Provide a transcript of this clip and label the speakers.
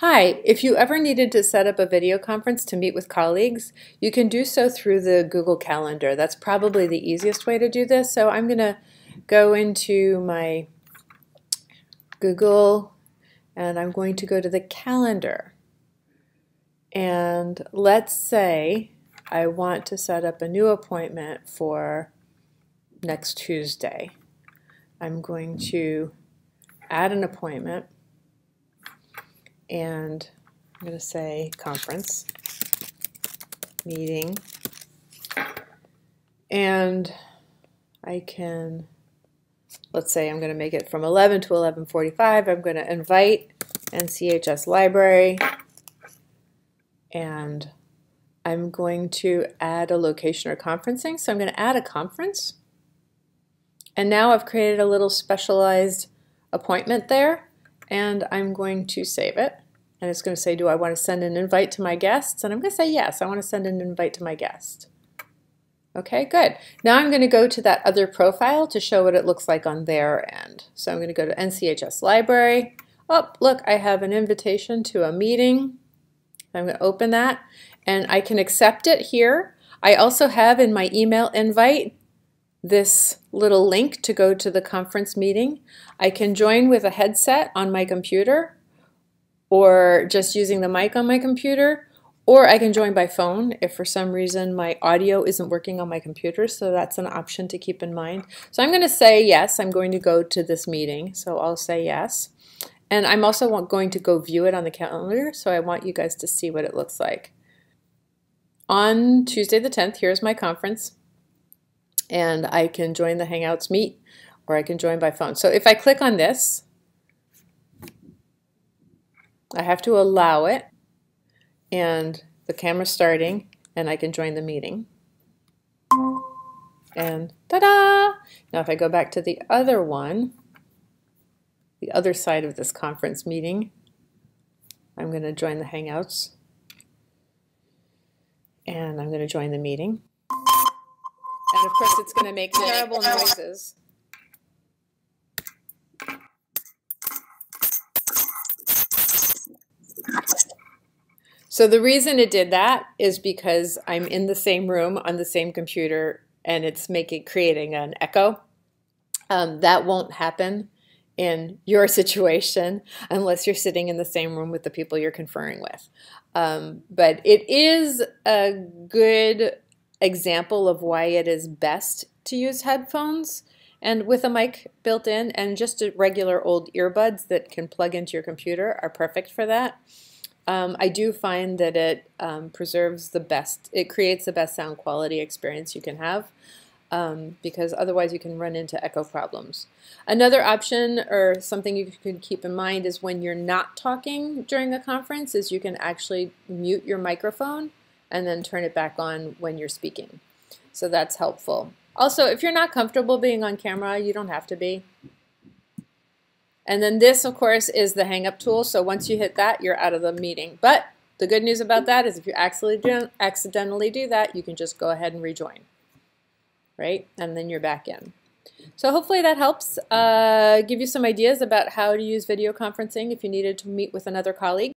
Speaker 1: Hi, if you ever needed to set up a video conference to meet with colleagues, you can do so through the Google Calendar. That's probably the easiest way to do this. So I'm going to go into my Google and I'm going to go to the calendar. And let's say I want to set up a new appointment for next Tuesday. I'm going to add an appointment and I'm going to say conference meeting. And I can let's say I'm going to make it from 11 to 11:45 I'm going to invite NCHS library. And I'm going to add a location or conferencing so I'm going to add a conference. And now I've created a little specialized appointment there and I'm going to save it. And it's going to say, do I want to send an invite to my guests? And I'm going to say yes, I want to send an invite to my guest. Okay, good. Now I'm going to go to that other profile to show what it looks like on their end. So I'm going to go to NCHS Library. Oh, look, I have an invitation to a meeting. I'm going to open that and I can accept it here. I also have in my email invite this little link to go to the conference meeting. I can join with a headset on my computer or just using the mic on my computer or I can join by phone if for some reason my audio isn't working on my computer so that's an option to keep in mind. So I'm going to say yes, I'm going to go to this meeting so I'll say yes. And I'm also going to go view it on the calendar so I want you guys to see what it looks like. On Tuesday the 10th, here's my conference and I can join the Hangouts Meet or I can join by phone. So if I click on this, I have to allow it and the camera's starting and I can join the meeting. And ta-da! Now if I go back to the other one, the other side of this conference meeting, I'm going to join the Hangouts and I'm going to join the meeting. And of course, it's going to make terrible noises. So the reason it did that is because I'm in the same room on the same computer and it's making creating an echo. Um, that won't happen in your situation unless you're sitting in the same room with the people you're conferring with. Um, but it is a good example of why it is best to use headphones and with a mic built in and just regular old earbuds that can plug into your computer are perfect for that. Um, I do find that it um, preserves the best, it creates the best sound quality experience you can have um, because otherwise you can run into echo problems. Another option or something you can keep in mind is when you're not talking during a conference is you can actually mute your microphone and then turn it back on when you're speaking. So that's helpful. Also, if you're not comfortable being on camera, you don't have to be. And then this, of course, is the hang up tool. So once you hit that, you're out of the meeting. But the good news about that is if you accidentally do that, you can just go ahead and rejoin, right? And then you're back in. So hopefully that helps uh, give you some ideas about how to use video conferencing if you needed to meet with another colleague.